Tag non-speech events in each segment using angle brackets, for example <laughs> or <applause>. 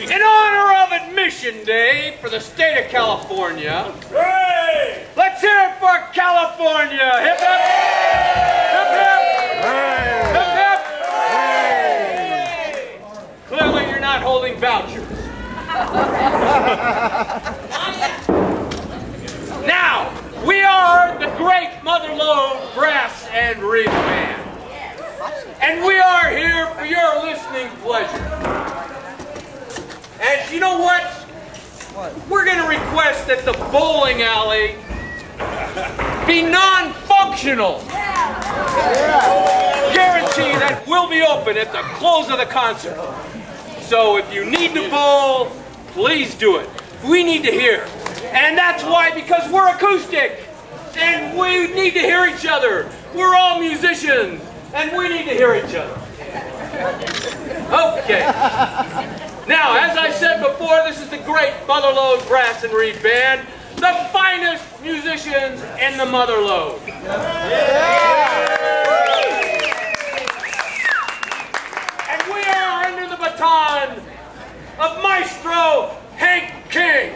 In honor of Admission Day for the state of California, let's hear it for California. Hip hip! Hip hip! Hip hip! Clearly you're not holding vouchers. <laughs> now, we are the great Mother Lode Brass and Reed Band. And we are here for your listening pleasure. And you know what? We're going to that the bowling alley be non-functional. Guarantee that we'll be open at the close of the concert. So if you need to bowl, please do it. We need to hear. And that's why, because we're acoustic. And we need to hear each other. We're all musicians. And we need to hear each other. Okay. <laughs> Now, as I said before, this is the great Mother Lode Brass and Reed Band, the finest musicians in the Mother Lode. And we are under the baton of Maestro Hank King.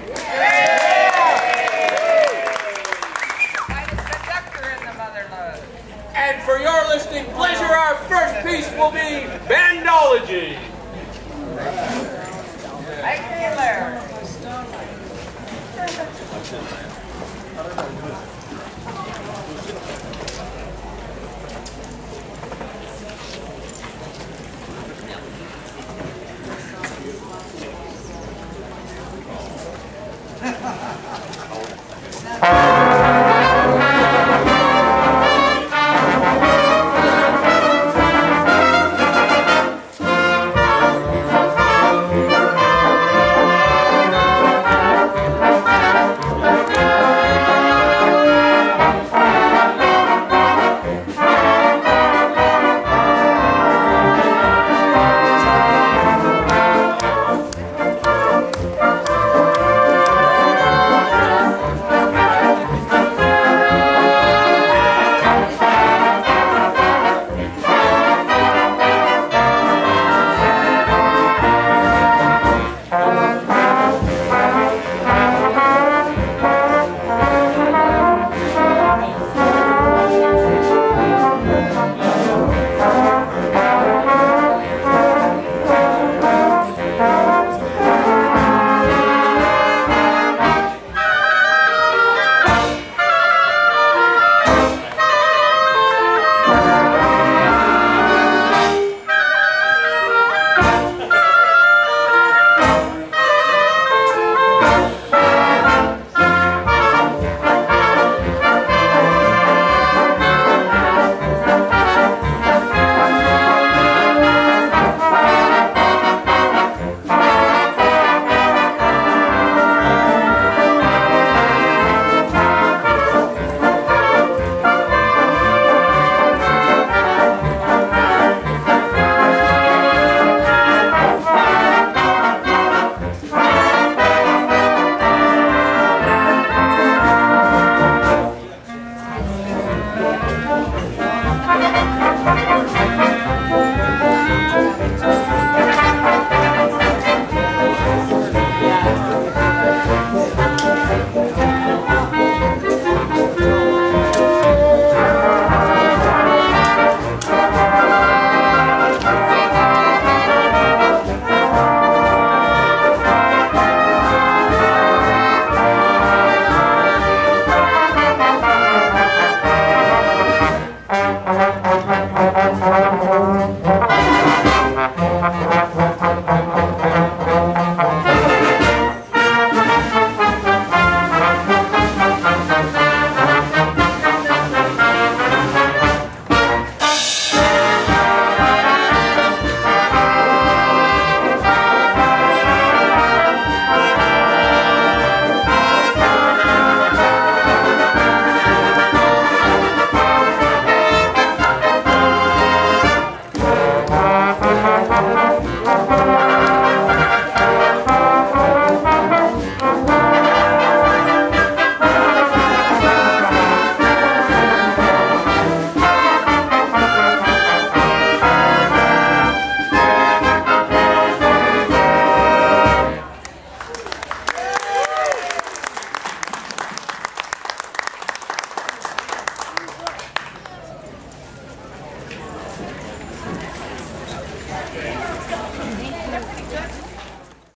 And for your listening pleasure, our first piece will be Bandology.